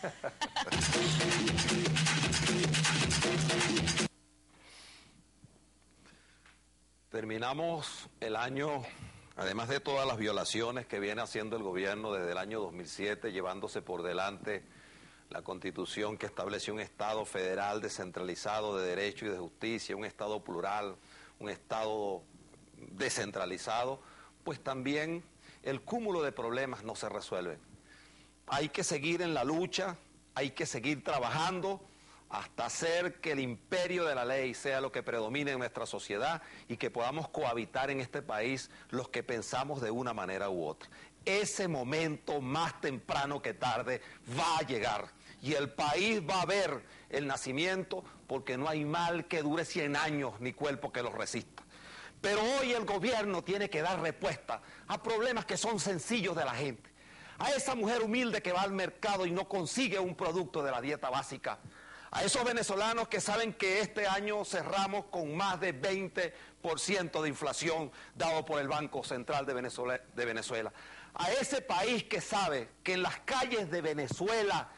Terminamos el año, además de todas las violaciones que viene haciendo el gobierno desde el año 2007, llevándose por delante la constitución que estableció un Estado federal descentralizado de derecho y de justicia, un Estado plural, un Estado descentralizado, pues también el cúmulo de problemas no se resuelve. Hay que seguir en la lucha, hay que seguir trabajando hasta hacer que el imperio de la ley sea lo que predomine en nuestra sociedad y que podamos cohabitar en este país los que pensamos de una manera u otra. Ese momento más temprano que tarde va a llegar y el país va a ver el nacimiento porque no hay mal que dure 100 años ni cuerpo que lo resista. Pero hoy el gobierno tiene que dar respuesta a problemas que son sencillos de la gente. A esa mujer humilde que va al mercado y no consigue un producto de la dieta básica a esos venezolanos que saben que este año cerramos con más de 20% de inflación dado por el Banco Central de Venezuela, de Venezuela. A ese país que sabe que en las calles de Venezuela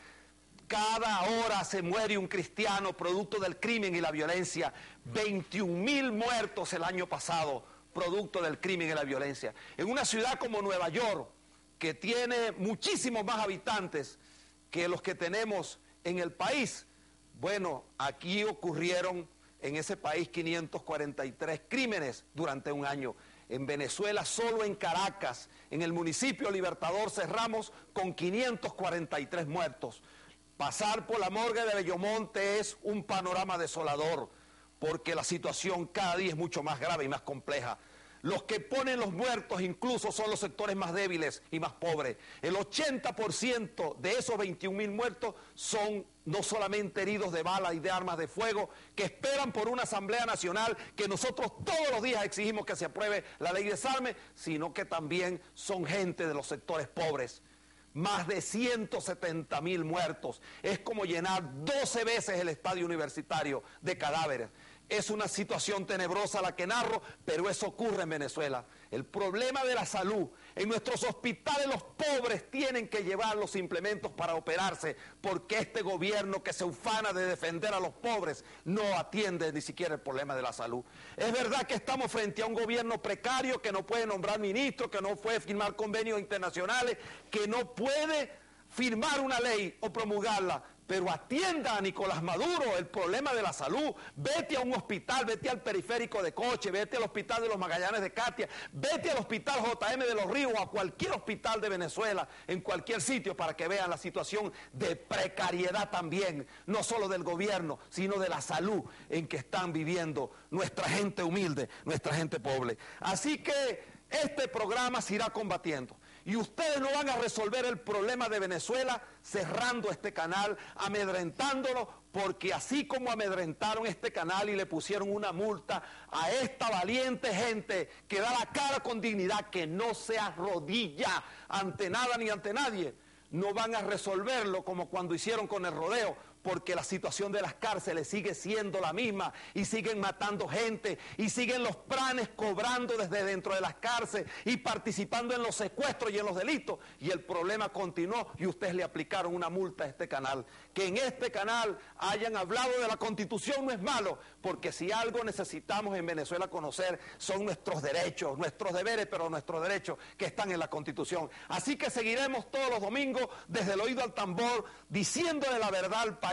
cada hora se muere un cristiano producto del crimen y la violencia. 21 mil muertos el año pasado producto del crimen y la violencia. En una ciudad como Nueva York, que tiene muchísimos más habitantes que los que tenemos en el país, bueno, aquí ocurrieron en ese país 543 crímenes durante un año. En Venezuela, solo en Caracas, en el municipio Libertador, cerramos con 543 muertos. Pasar por la morgue de Bellomonte es un panorama desolador, porque la situación cada día es mucho más grave y más compleja. Los que ponen los muertos incluso son los sectores más débiles y más pobres. El 80% de esos 21 mil muertos son no solamente heridos de bala y de armas de fuego, que esperan por una Asamblea Nacional que nosotros todos los días exigimos que se apruebe la ley de desarme, sino que también son gente de los sectores pobres. Más de 170 mil muertos. Es como llenar 12 veces el estadio universitario de cadáveres. Es una situación tenebrosa la que narro, pero eso ocurre en Venezuela. El problema de la salud. En nuestros hospitales los pobres tienen que llevar los implementos para operarse, porque este gobierno que se ufana de defender a los pobres no atiende ni siquiera el problema de la salud. Es verdad que estamos frente a un gobierno precario que no puede nombrar ministros, que no puede firmar convenios internacionales, que no puede firmar una ley o promulgarla, pero atienda a Nicolás Maduro el problema de la salud. Vete a un hospital, vete al periférico de Coche, vete al hospital de los Magallanes de Katia, vete al hospital JM de los Ríos a cualquier hospital de Venezuela, en cualquier sitio, para que vean la situación de precariedad también, no solo del gobierno, sino de la salud en que están viviendo nuestra gente humilde, nuestra gente pobre. Así que este programa se irá combatiendo. Y ustedes no van a resolver el problema de Venezuela cerrando este canal, amedrentándolo, porque así como amedrentaron este canal y le pusieron una multa a esta valiente gente que da la cara con dignidad, que no se arrodilla ante nada ni ante nadie, no van a resolverlo como cuando hicieron con el rodeo, porque la situación de las cárceles sigue siendo la misma y siguen matando gente y siguen los planes cobrando desde dentro de las cárceles y participando en los secuestros y en los delitos. Y el problema continuó y ustedes le aplicaron una multa a este canal. Que en este canal hayan hablado de la constitución no es malo, porque si algo necesitamos en Venezuela conocer son nuestros derechos, nuestros deberes, pero nuestros derechos que están en la constitución. Así que seguiremos todos los domingos desde el oído al tambor diciéndole la verdad al país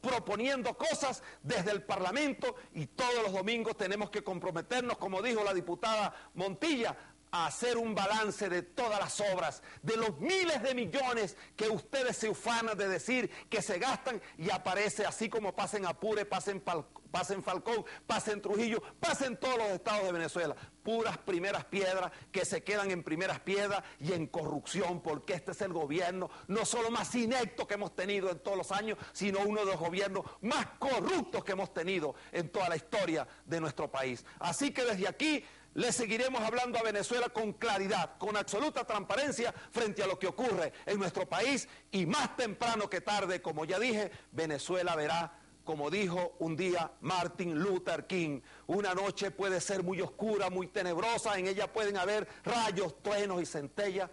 proponiendo cosas desde el Parlamento y todos los domingos tenemos que comprometernos, como dijo la diputada Montilla, a hacer un balance de todas las obras, de los miles de millones que ustedes se ufanan de decir que se gastan y aparece así como pasen Apure, pasen Falcón, pasen Trujillo, pasen todos los estados de Venezuela. Puras primeras piedras que se quedan en primeras piedras y en corrupción, porque este es el gobierno no solo más inecto que hemos tenido en todos los años, sino uno de los gobiernos más corruptos que hemos tenido en toda la historia de nuestro país. Así que desde aquí le seguiremos hablando a Venezuela con claridad, con absoluta transparencia frente a lo que ocurre en nuestro país y más temprano que tarde, como ya dije, Venezuela verá, como dijo un día Martin Luther King, una noche puede ser muy oscura, muy tenebrosa, en ella pueden haber rayos, truenos y centellas,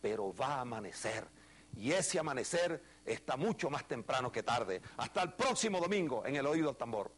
pero va a amanecer y ese amanecer está mucho más temprano que tarde. Hasta el próximo domingo en el oído del tambor.